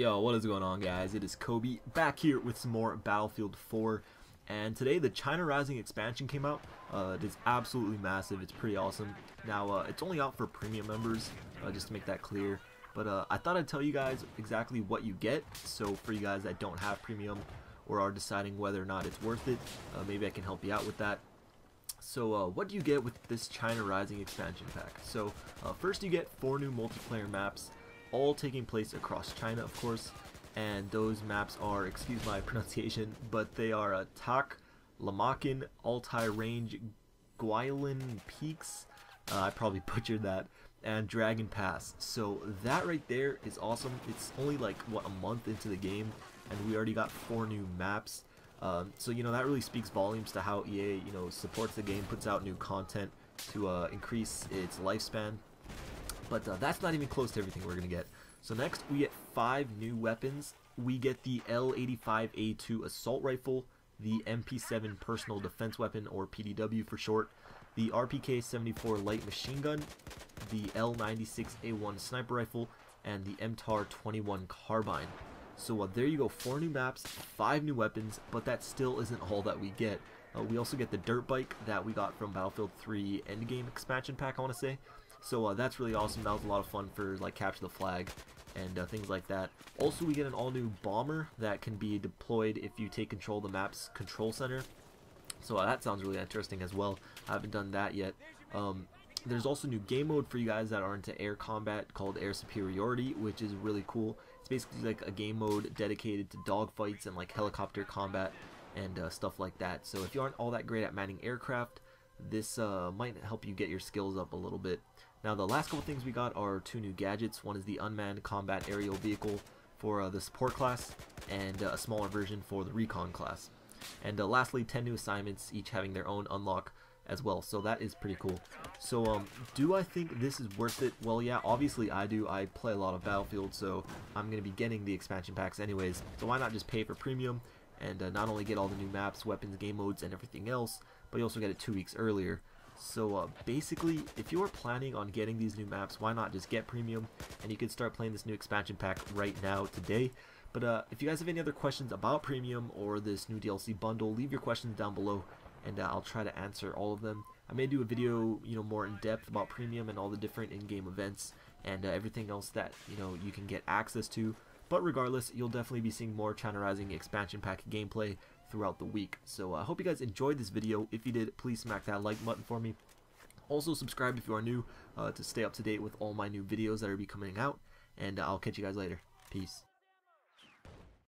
Yo, what is going on guys? It is Kobe back here with some more Battlefield 4 and today the China Rising expansion came out. Uh, it is absolutely massive. It's pretty awesome. Now uh, it's only out for premium members, uh, just to make that clear. But uh, I thought I'd tell you guys exactly what you get. So for you guys that don't have premium or are deciding whether or not it's worth it, uh, maybe I can help you out with that. So uh, what do you get with this China Rising expansion pack? So first you get four new multiplayer maps all taking place across China, of course. And those maps are, excuse my pronunciation, but they are uh, Tak, Lamakin, Altai Range, Guilin Peaks. Uh, I probably butchered that. And Dragon Pass. So that right there is awesome. It's only like, what, a month into the game. And we already got four new maps. Um, so, you know, that really speaks volumes to how EA, you know, supports the game, puts out new content to uh, increase its lifespan but uh, that's not even close to everything we're going to get. So next we get five new weapons. We get the L85A2 assault rifle, the MP7 personal defense weapon or PDW for short, the RPK-74 light machine gun, the L96A1 sniper rifle, and the MTAR-21 carbine. So uh, there you go, four new maps, five new weapons, but that still isn't all that we get. Uh, we also get the dirt bike that we got from Battlefield 3 Endgame expansion pack, I want to say. So uh, that's really awesome. That was a lot of fun for like capture the flag and uh, things like that. Also, we get an all-new bomber that can be deployed if you take control of the map's control center. So uh, that sounds really interesting as well. I haven't done that yet. Um, there's also new game mode for you guys that are into air combat called Air Superiority, which is really cool. It's basically like a game mode dedicated to dogfights and like helicopter combat and uh, stuff like that. So if you aren't all that great at manning aircraft, this uh, might help you get your skills up a little bit. Now the last couple things we got are two new gadgets. One is the unmanned combat aerial vehicle for uh, the support class and uh, a smaller version for the recon class. And uh, lastly 10 new assignments each having their own unlock as well so that is pretty cool. So um, do I think this is worth it? Well yeah obviously I do. I play a lot of Battlefield so I'm going to be getting the expansion packs anyways so why not just pay for premium and uh, not only get all the new maps, weapons, game modes, and everything else, but you also get it two weeks earlier. So uh, basically, if you are planning on getting these new maps, why not just get premium and you can start playing this new expansion pack right now today. But uh, if you guys have any other questions about premium or this new DLC bundle, leave your questions down below and uh, I'll try to answer all of them. I may do a video, you know, more in depth about premium and all the different in-game events and uh, everything else that you know you can get access to. But regardless, you'll definitely be seeing more China Rising expansion pack gameplay throughout the week. So I uh, hope you guys enjoyed this video. If you did, please smack that like button for me. Also subscribe if you are new uh, to stay up to date with all my new videos that are be coming out. And I'll catch you guys later. Peace.